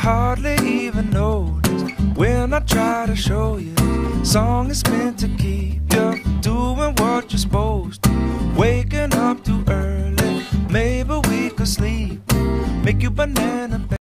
hardly even notice when I try to show you. Song is meant to keep you doing what you're supposed to. Waking up too early, maybe we could sleep. Make you banana